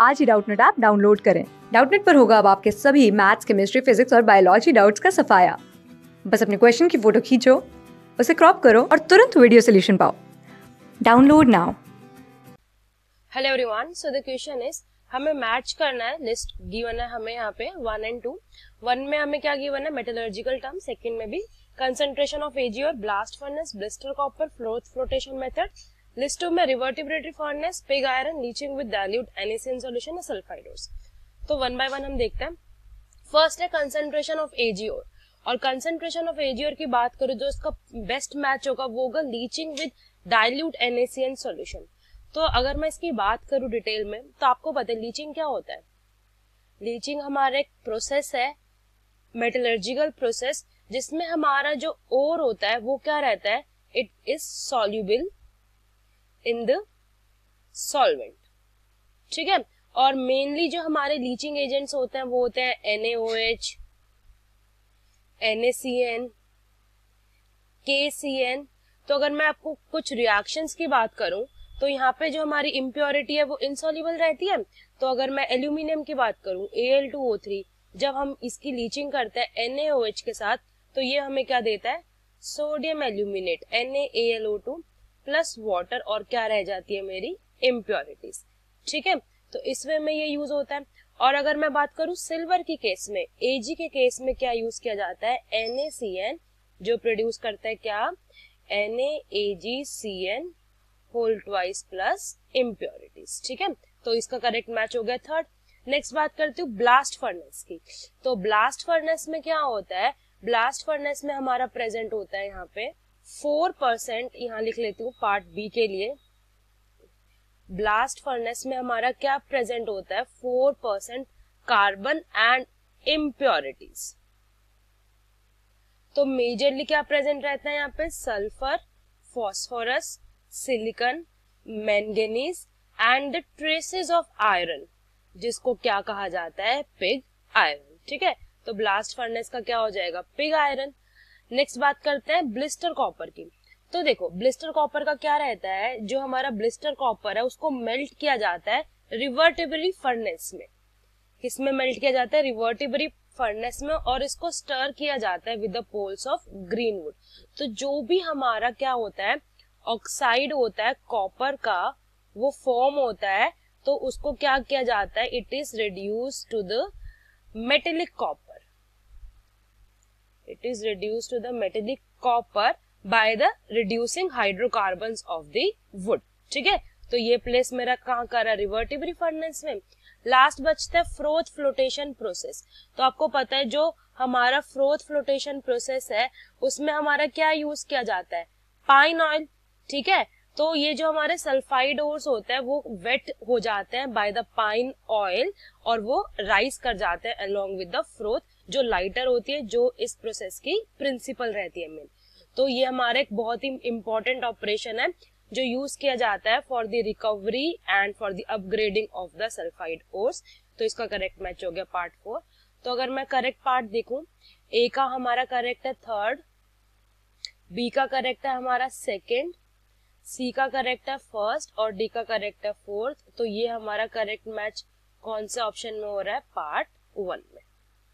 आज ही Doubtnut app download करें। डाउटनेट पर होगा अब आपके सभी मैथ्स, केमिस्ट्री, फिजिक्स और बायोलॉजी डाउट्स का सफाया। बस अपने क्वेश्चन की फ़ोटो खींचो, उसे क्रॉप करो और तुरंत वीडियो सोल्यूशन पाओ। Download now. Hello everyone so the question is हमें मैच करना है, लिस्ट गिवन है हमें यहाँ पे वन एंड टू वन में हमें क्या गिवन है? मेटलर्जिकल टर्म सेकंड में भी। कंसंट्रेशन ऑफ़ एजी और blast furnace blister copper froth flotation method list में reverberatory furnace pig iron leaching with dilute NaCN solution और सल्फाइडोस तो वन बाय वन हम देखते हैं। फ़र्स्ट है कंसंट्रेशन ऑफ़ एजीओर और कंसंट्रेशन ऑफ़ एजीओर की बात करूँ जो इसका बेस्ट मैच होगा, वो होगा leaching with dilute NaCN solution तो अगर मैं इसकी बात करूँ डिटेल में तो आपको पता है लीचिंग क्या होता है? लीचिंग हमारा एक प्रोसेस है मेटलर्जिकल प्रोसेस जिसमें हमारा जो ओर होता है, वो क्या रहता है? It is soluble in the solvent ठीक है? और मेनली जो हमारे लीचिंग एजेंट्स होते हैं, वो होते हैं एनएओएच एनएसीएन केसीएन तो अगर मैं आपको कुछ रिएक्शंस की बात करूँ तो यहाँ पे जो हमारी इम्प्योरिटी है, वो इनसॉल्युबल रहती है। तो अगर मैं एल्यूमिनियम की बात करूँ Al2O3 जब हम इसकी लीचिंग करते हैं NaOH के साथ तो ये हमें क्या देता है? Sodium aluminate NaAlO2 plus water और क्या रह जाती है मेरी इम्प्योरिटीज ठीक है? तो इस वे में ये यूज़ होता है। और अगर मैं बात करूँ सिल्वर की केस में एजी के केस में क्या यूज़ किया जाता है? एन जो प्रोड्यूस करता है क्या? N N whole twice plus impurities ठीक है? तो इसका करेक्ट मैच हो गया थर्ड नेक्स्ट बात करती हूँ ब्लास्ट फर्नेस की। तो ब्लास्ट फर्नेस में क्या होता है? ब्लास्ट फर्नेस में हमारा प्रेजेंट होता है यहाँ पे। फोर परसेंट यहाँ लिख लेती हूँ पार्ट बी के लिए। ब्लास्ट फर्नेस में हमारा क्या प्रेजेंट होता है? Four percent carbon and impurities. तो मेजरली क्या प्रेजेंट रहता है यहाँ पे? Sulphur, phosphorus, silicon, manganese and the traces of iron, जिसको क्या कहा जाता है? Pig iron. ठीक है? तो ब्लास्ट फर्नेस का क्या हो जाएगा? Pig iron. नेक्स्ट बात करते हैं ब्लिस्टर कॉपर की। तो देखो ब्लिस्टर कॉपर का क्या रहता है? जो हमारा ब्लिस्टर कॉपर है, उसको मेल्ट किया जाता है रिवर्टेबली फर्नेस में। किसमें मेल्ट किया जाता है? रिवर्टेबली फर्नेस में और इसको स्टर किया जाता है with the poles of green wood तो जो भी हमारा क्या होता है? ऑक्साइड होता है कॉपर का, वो फॉर्म होता है तो उसको क्या किया जाता है? It is reduce to the metallic copper it is reduced to the metallic copper by the reducing hydrocarbons of the wood. ठीक है? तो ये प्लेस मेरा कहाँ कर रहा है? रिवर्टिबरी फर्नेस में। लास्ट बचता है फ्रोथ फ्लोटेशन प्रोसेस तो आपको पता है जो हमारा फ्रोथ फ्लोटेशन प्रोसेस है, उसमें हमारा क्या यूज़ किया जाता है? पाइन ऑयल ठीक है? तो ये जो हमारे सल्फाइड ओर्स होते हैं, वो वेट हो जाते हैं बाय द पाइन ऑयल और वो राइस कर जाते हैं अलोंग विद द फ्रोथ जो लाइटर होती है, जो इस प्रोसेस की प्रिंसिपल रहती है मेन तो ये हमारा एक बहुत ही इंपॉर्टेंट ऑपरेशन है, जो यूज़ किया जाता है for the recovery and for the upgrading of the sulphide ores तो इसका करेक्ट मैच हो गया पार्ट फोर तो अगर मैं करेक्ट पार्ट देखूँ ए का हमारा करेक्ट है थर्ड बी का करेक्ट है हमारा सेकेंड सी का करेक्ट है फ़र्स्ट और डी का करेक्ट है फोर्थ तो ये हमारा करेक्ट मैच कौन से ऑप्शन में हो रहा है? Part one